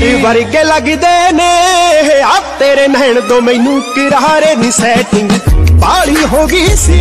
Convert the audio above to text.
ਤੇਰੀ ਵਰਗੇ ਲੱਗਦੇ ਨੇ। ਆ ਤੇਰੇ ਨੈਣ ਤੋਂ ਮੈਨੂੰ ਕਿਰਾਰੇ ਨਹੀਂ ਸੈਟਿੰਗ ਬਾਲੀ ਹੋ ਗਈ ਸੀ।